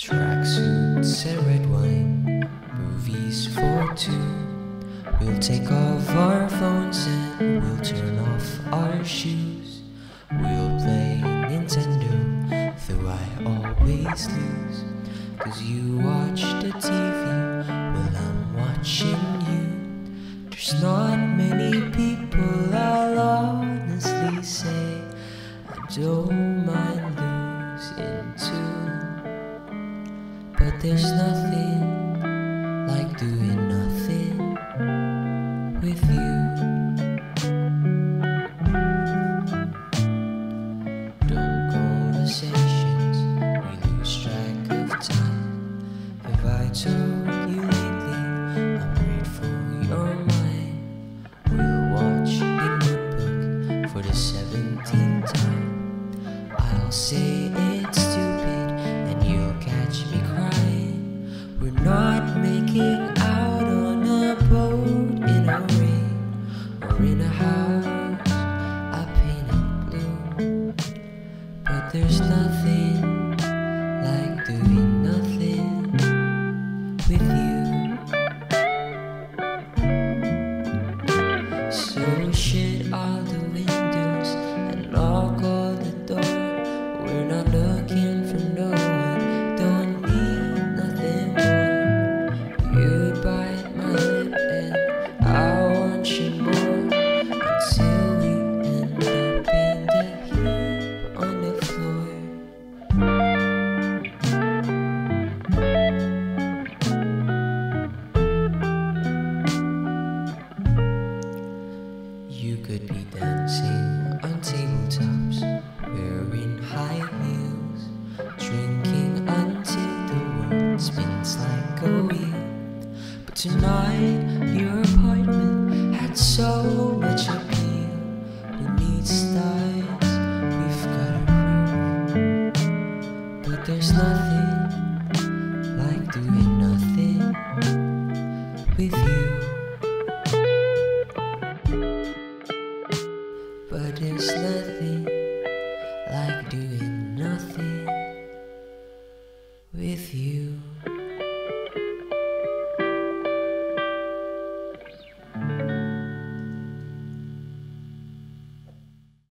Tracksuits and red wine, movies for two. We'll take off our phones and we'll turn off our shoes. We'll play Nintendo, though I always lose. Cause you watch the TV while I'm watching you. There's not many people I'll honestly say I don't mind losing too. But there's nothing like doing nothing with you. Dumb conversations, we lose track of time. Have I told you lately? I'm grateful you're mine. We'll watch the notebook for the seventeenth time. I'll say it's blue. But there's nothing like doing nothing with you. So shut all the windows Tonight, your apartment had so much appeal. We need styles, we've got a room. But there's nothing like doing nothing with you. But there's nothing like doing nothing with you.